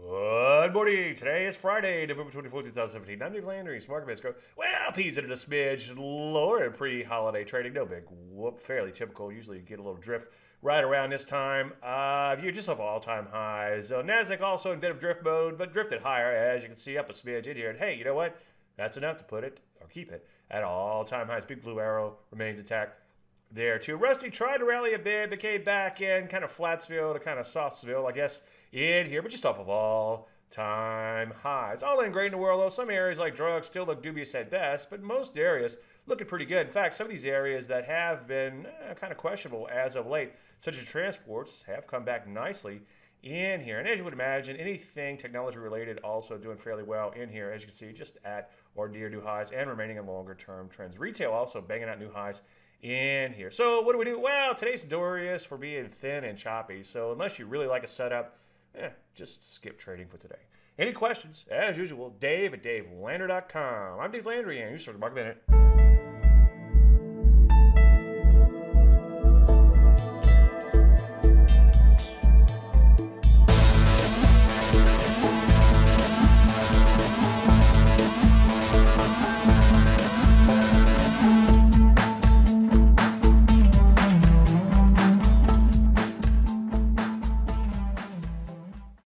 Good morning. Today is Friday, November 24, 2017. I'm Dave Landry. Go. Well, peas at a smidge lower in pre-holiday trading. No big whoop. Fairly typical. Usually you get a little drift right around this time. Uh, you're just off all-time highs. So Nasdaq also in a bit of drift mode, but drifted higher as you can see up a smidge in here. And hey, you know what? That's enough to put it or keep it at all-time highs. Big blue arrow remains intact there too. Rusty tried to rally a bit, but came back in kind of Flatsville to kind of Softsville, I guess, in here, but just off of all time highs. All in great in the world, though. Some areas like drugs still look dubious at best, but most areas looking pretty good. In fact, some of these areas that have been uh, kind of questionable as of late, such as transports, have come back nicely in here. And as you would imagine, anything technology related also doing fairly well in here, as you can see, just at or near new highs and remaining in longer term trends. Retail also banging out new highs in here. So what do we do? Well, today's notorious for being thin and choppy. So unless you really like a setup, eh, just skip trading for today. Any questions? As usual, Dave at DaveLandry.com. I'm Dave Landry, and you started Market Minute.